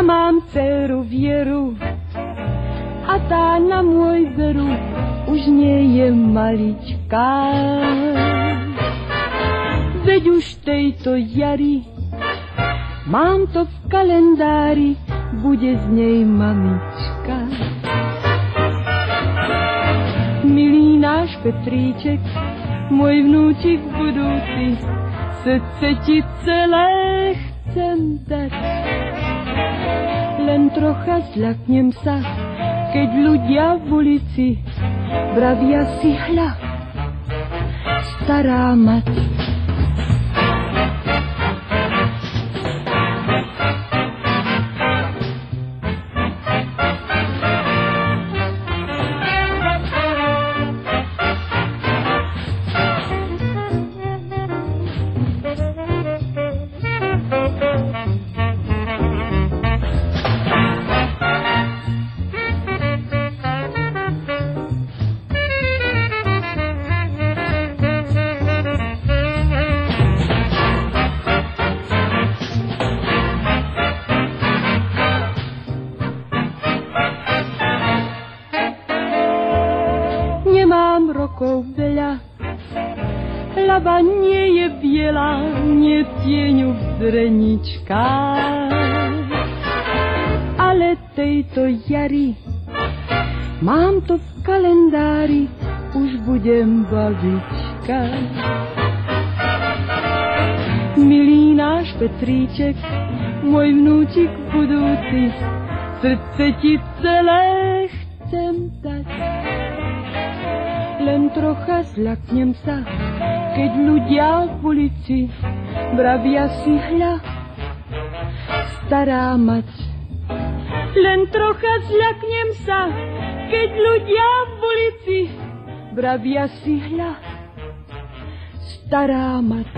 Mám dceru vieru a tá na môj zru už nie je maličká. Veď už tejto jary mám to v kalendári, bude z nej mamička. Milý náš Petríček, môj vnúčik budúci, srdce ti celé chcem dať. Trocha zľaknem sa, keď ľudia v ulici vravia si hľa, stará mať. Rokov veľa. Hlava nie je biela, nie tieňu drenička. Ale tejto jary mám to v kalendári, už budem babička. Milý náš Petríček, môj vnúčik budúci, srdce ti celé chcem dať len trocha zľaknem sa, keď ľudia v ulici vravia si hľa, stará mať. Len trocha zľaknem sa, keď ľudia v ulici vravia si hľa, stará mať.